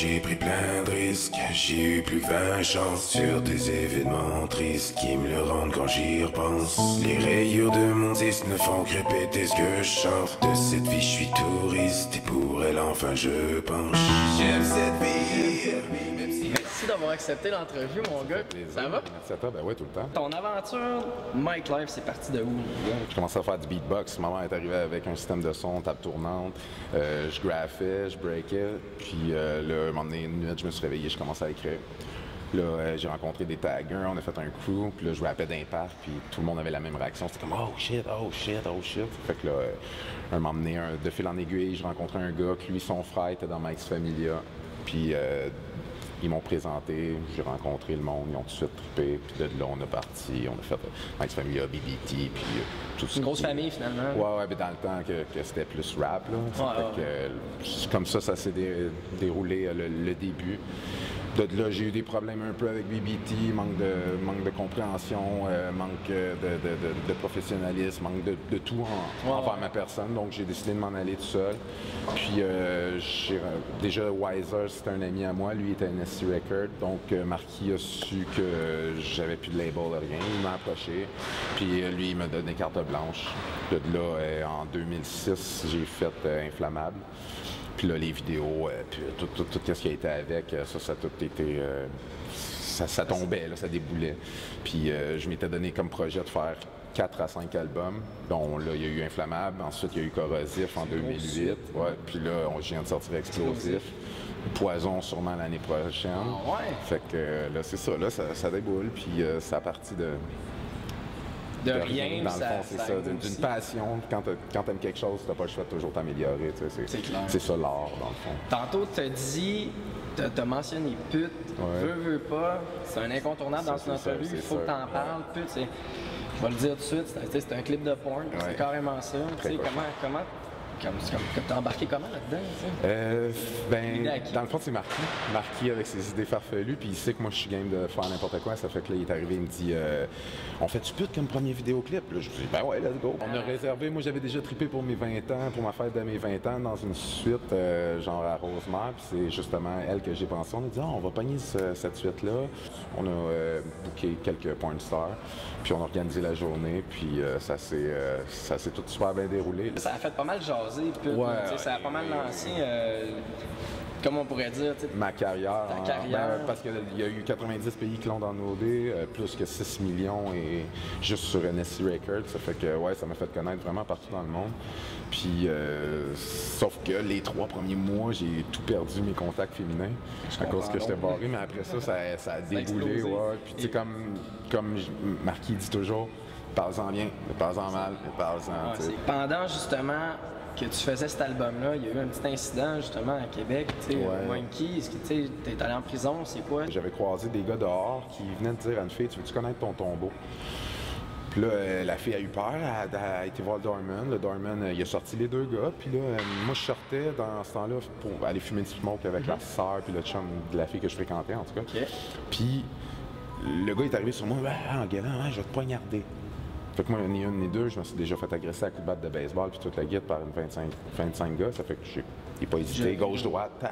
J'ai pris plein de risques, j'ai eu plus 20 chances sur des événements tristes qui me le rendent quand j'y repense. Les rayures de mon disque ne font que répéter ce que je chante. De cette vie, je suis touriste et pour elle, enfin, je penche. J'aime cette vie. Merci d'avoir accepté l'entrevue, mon gars. Ça va? Merci à toi, ben ouais, tout le temps. Ton aventure Mike Life, c'est parti de où? Je commençais à faire du beatbox. Maman est arrivée avec un système de son, table tournante. Euh, je graffais, je breakais. Puis euh, là, un moment donné, une nuit, je me suis réveillé, je commençais à écrire. Là, euh, j'ai rencontré des taggers, on a fait un crew, puis là, je rappais d'un parc, puis tout le monde avait la même réaction. C'était comme « Oh shit, oh shit, oh shit ». Fait que là, euh, un moment donné, un- de fil en aiguille, je rencontrais un gars, que lui, son frère était dans Mike's Familia. Puis euh, ils m'ont présenté, j'ai rencontré le monde, ils ont tout de suite trippé, puis de là, on a parti, on a fait euh, Mike's Familia, BBT, puis euh, tout ce Une grosse qui- famille, finalement. Ouais, ouais, mais dans le temps que, que c'était plus rap, là. Ça Ouais, fait ouais. que, euh, c'est comme ça, ça s'est dé- déroulé euh, le, le début. De là, j'ai eu des problèmes un peu avec BBT, manque de, manque de compréhension, euh, manque euh, de, de- de- professionnalisme, manque de, tout en, envers ma personne. Donc, j'ai décidé de m'en aller tout seul. Puis, euh, j'ai- déjà, Wiser, c'était un ami à moi. Lui, était un SC Record. Donc, euh, Marquis a su que j'avais plus de label, rien. Il m'a approché. Puis, lui, il m'a donné carte blanche. De là, en 2006, j'ai fait Inflammable. Puis là, les vidéos, euh, puis tout, tout, tout ce qui a été avec, euh, ça, ça a tout été... euh, ça, ça tombait, là, ça déboulait. Puis euh, je m'étais donné comme projet de faire 4 à 5 albums, dont là, il y a eu Inflammable, ensuite il y a eu Corrosif en 2008, ouais, puis là, on je viens de sortir Explosif. Poison sûrement l'année prochaine. Ah ouais? Fait que là, c'est ça, là, ça, ça déboule, puis euh, ça a parti de, De de rien, Dans le ça, fond, c'est ça, d'une passion. Quand quand t'aimes quelque chose, t'as pas le choix de toujours t'améliorer, tu sais, C'est c'est clair. c'est ça l'art, dans le fond. Tantôt, tu as dit, t'as t'as mentionné pute, Ouais. veux, veux pas, c'est un incontournable dans une entrevue, il faut que t'en parles, pute. Je vais le dire tout de suite, c'est tu un clip de porn, c'est carrément ça. Tu comment, comment, comme, t'as embarqué comment là-dedans? Euh, ben, dans le fond, c'est Marquis. Marquis avec ses idées farfelues, puis il sait que moi, je suis game de faire n'importe quoi. Ça fait que là, il est arrivé, il me dit euh, On fait-tu pute comme premier vidéoclip Là, je dis Ben ouais, let's go. On a réservé, moi, j'avais déjà trippé pour mes 20 ans, pour ma fête de mes 20 ans, dans une suite, euh, genre à Rosemère, puis c'est justement elle que j'ai pensé. On a dit Ah, on va pogner ce- cette suite-là. On a booké quelques porn stars, puis on a organisé la journée, puis ça s'est ça s'est tout super bien déroulé. Ça a fait pas mal jaser, Ouais, ça a pas mal lancé, euh, comme on pourrait dire, Ma carrière. Ta hein. carrière. Ben, parce qu'il y a eu 90 pays qui l'ont downloadé, euh, plus que 6 millions et juste sur NSC Records. Ça fait que ouais, ça m'a fait connaître vraiment partout dans le monde. Puis euh, sauf que les trois premiers mois, j'ai tout perdu mes contacts féminins à cause que j'étais barré, mais après ça, ça, ça a déboulé. Ouais. Puis tu sais, comme, comme Marquis dit toujours, parle-en bien, parle-en mal, parle-en. Ouais, pendant justement que tu faisais cet album-là, il y a eu un petit incident justement à Québec, tu sais, Ouais. Monkey, est-ce que tu sais, t'es allé en prison, c'est quoi? J'avais croisé des gars dehors qui venaient de dire à une fille Tu veux-tu connaître ton tombeau? Puis là, euh, la fille a eu peur, elle, a- été voir le doorman. Le doorman, euh, il a sorti les deux gars. Puis là, euh, moi, je sortais dans ce temps-là pour aller fumer du smoke avec la sœur puis le chum de la fille que je fréquentais, en tout cas. Puis le gars est arrivé sur moi Ah, en gueulant, Ah, je vais te poignarder. Fait que moi, ni une ni deux, je me suis déjà fait agresser à coups de batte de baseball puis toute la guide par une 25, 25 gars. Ça fait que j'ai il n'a pas hésité, gauche-droite.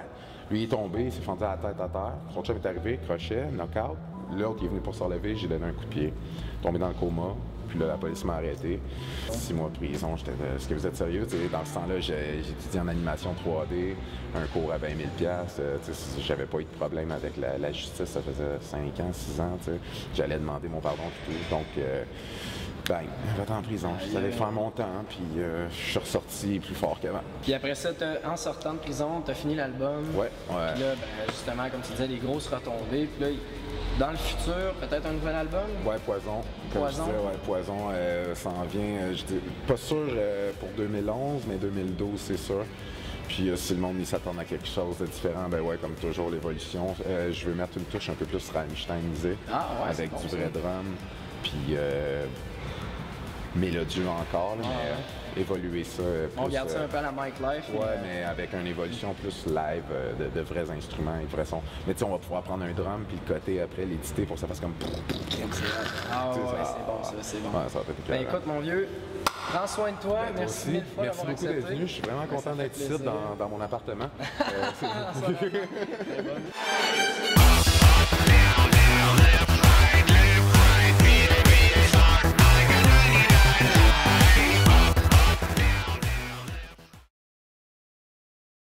Lui il est tombé, il s'est fendu la tête à terre. Son chum est arrivé, crochet, knockout. L'autre il est venu pour se relever, j'ai donné un coup de pied. Tombé dans le coma. Puis là, la police m'a arrêté. Six mois de prison. J'étais, euh, est-ce que vous êtes sérieux? Dans ce temps-là, étudié en animation 3D, un cours à 20 000 euh, J'avais pas eu de problème avec la, la justice. Ça faisait 5 ans, 6 ans. J'allais demander mon pardon et tout. Donc, euh, bang, va en prison. J'allais faire mon temps, puis euh, je suis ressorti plus fort qu'avant. Puis après ça, en sortant de prison, t'as fini l'album. Ouais, ouais. Puis là, ben, justement, comme tu disais, les grosses retombées. Puis là, dans le futur, peut-être un nouvel album? Ouais, Poison. Comme Poison. je disais, ouais, Poison euh, s'en vient. euh, je dis- pas sûr euh, pour 2011, mais 2012, c'est sûr. Puis euh, si le monde s'attend à quelque chose de différent, ben ouais, comme toujours, l'évolution. Je veux mettre une touche un peu plus Rammsteinisée, Ah ouais, avec bon, du vrai drum. Puis mélodieux encore, là, Ah mais évoluer ça. euh, On plus, garde ça euh, un peu à la Mike Life. Ouais, euh, mais avec une évolution plus live euh, de, de vrais instruments et vrais sons. Mais tu sais, on va pouvoir prendre un drum puis le côté après, l'éditer pour que ça fasse comme. Ah ouais, c'est bon, ça, c'est bon. Ouais, ça va être Ben écoute, mon vieux, Prends soin de toi. Ben, Merci mille fois Merci beaucoup d'être venu. Je suis vraiment Ben, content d'être ici dans mon appartement. Euh,